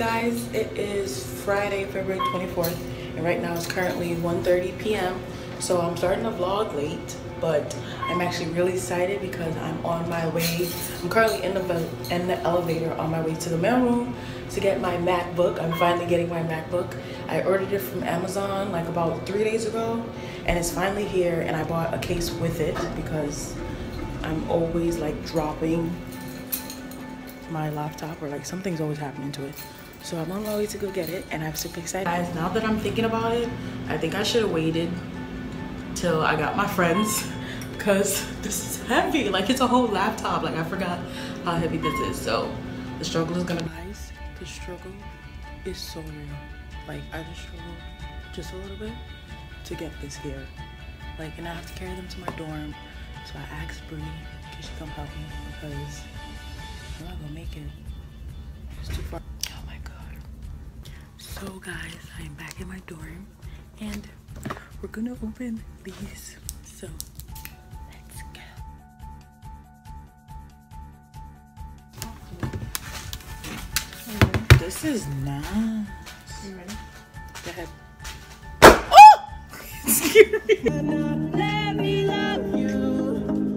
guys? It is Friday, February 24th, and right now it's currently 1.30 p.m. So I'm starting the vlog late, but I'm actually really excited because I'm on my way. I'm currently in the in the elevator on my way to the mailroom to get my MacBook. I'm finally getting my MacBook. I ordered it from Amazon like about three days ago, and it's finally here. And I bought a case with it because I'm always like dropping my laptop or like something's always happening to it. So I'm on my way to go get it and I'm super excited. Guys, now that I'm thinking about it, I think I should have waited till I got my friends because this is heavy. Like it's a whole laptop. Like I forgot how heavy this is. So the struggle is gonna Guys, the struggle is so real. Like I just struggle just a little bit to get this here. Like and I have to carry them to my dorm. So I asked Bree, can she come help me because I'm not gonna make it. It's too far. Oh. So guys, I am back in my dorm and we're gonna open these. So let's go. Oh, this is nice. You ready? Go ahead. Oh! Excuse me. Let me love you.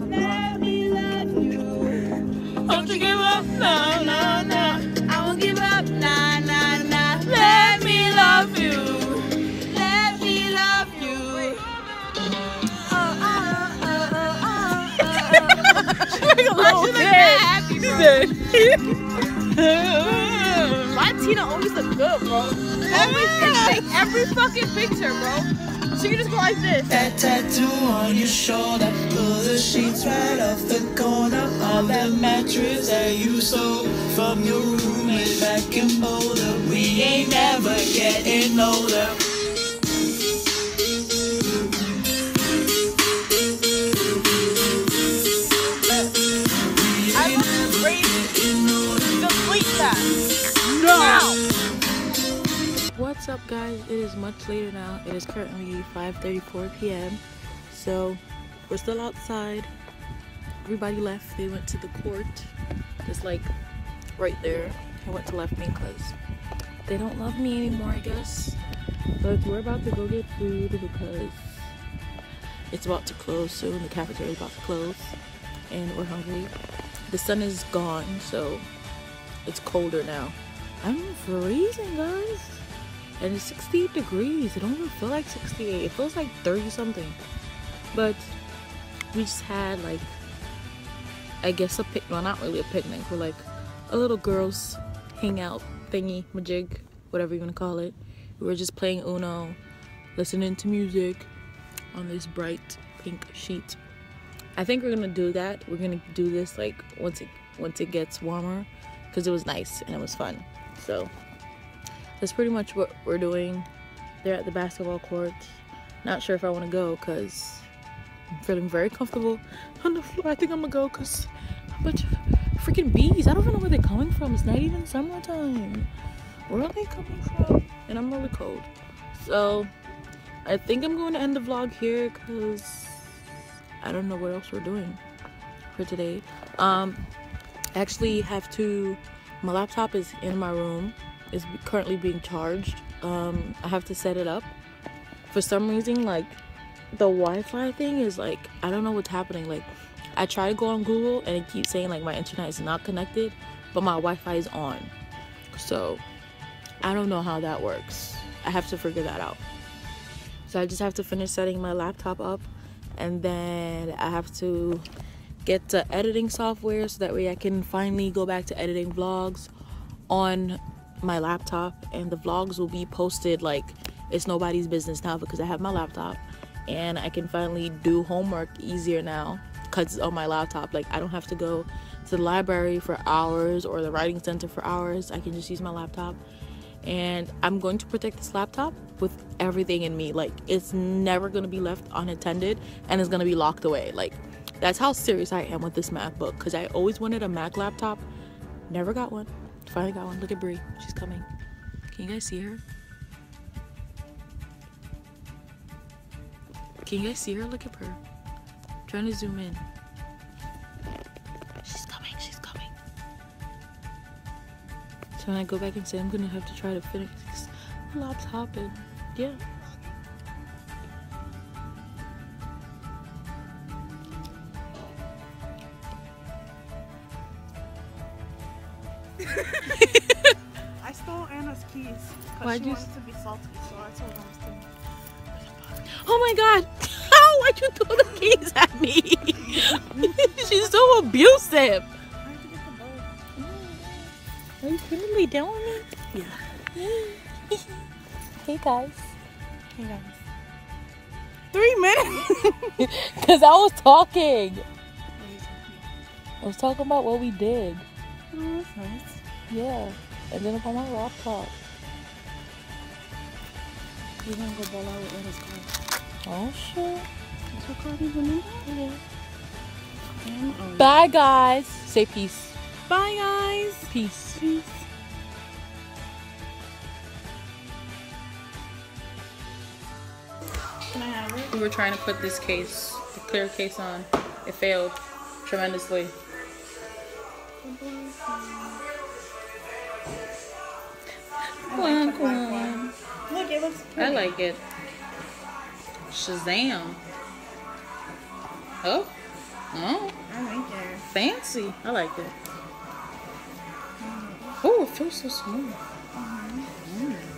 Let me love you. Don't you give up, no, happy, bro. My Tina always look good, bro. Always ah. and take every fucking picture, bro. She can just go like this. That tattoo on your shoulder, pull the sheets right off the corner of that mattress that you stole from your roommate back in Boulder. We ain't never getting older. Up guys? It is much later now. It is currently 5.34 p.m. So we're still outside. Everybody left. They went to the court. Just like right there. They went to left me because they don't love me anymore I guess. But we're about to go get food because it's about to close soon. The cafeteria is about to close. And we're hungry. The sun is gone so it's colder now. I'm freezing, guys. And it's 68 degrees. It don't even feel like 68. It feels like 30 something. But we just had like, I guess a pic. Well, not really a picnic. We're like a little girls hangout thingy, majig, whatever you want to call it. We were just playing Uno, listening to music on this bright pink sheet. I think we're gonna do that. We're gonna do this like once it once it gets warmer because it was nice and it was fun. So that's pretty much what we're doing. They're at the basketball court. Not sure if I want to go because I'm feeling very comfortable on the floor. I think I'm gonna go because a bunch of freaking bees. I don't even know where they're coming from. It's not even summertime. Where are they coming from? And I'm really cold. So I think I'm going to end the vlog here because I don't know what else we're doing for today. Um, I actually have to my laptop is in my room is currently being charged. Um i have to set it up. For some reason like the wi-fi thing is like i don't know what's happening. Like i try to go on google and it keeps saying like my internet is not connected but my wi-fi is on. So i don't know how that works. I have to figure that out. So i just have to finish setting my laptop up and then i have to get the editing software so that way I can finally go back to editing vlogs on my laptop and the vlogs will be posted like it's nobody's business now because I have my laptop and I can finally do homework easier now because it's on my laptop like I don't have to go to the library for hours or the writing center for hours I can just use my laptop and I'm going to protect this laptop with everything in me like it's never going to be left unattended and it's going to be locked away like that's how serious I am with this MacBook because I always wanted a Mac laptop. Never got one. Finally got one. Look at Brie. She's coming. Can you guys see her? Can you guys see her? Look at her. I'm trying to zoom in. She's coming. She's coming. So when I go back and say I'm gonna have to try to finish my laptop and yeah. I stole Anna's keys because Why'd she you wanted to be salty, so I told her was stealing. Oh my god! How would you throw the keys at me? She's so abusive. I had to get the bowl. Are you kidding me down on me? Yeah. Hey guys. Hey guys. Three minutes. Cause I was talking. I was talking about what we did. Oh, that's nice. Yeah. And then about my laptop. We're gonna go ball out with Anna's car. Oh shit. Is her car even in there? Yeah. Bye guys. Say peace. Bye guys. Peace. Peace. Can I have it? We were trying to put this case, the clear case on. It failed tremendously. Quack, quack. Look, it looks I like it. Shazam. Oh. Oh. I like it. Fancy. I like it. Oh, it feels so smooth. Mm.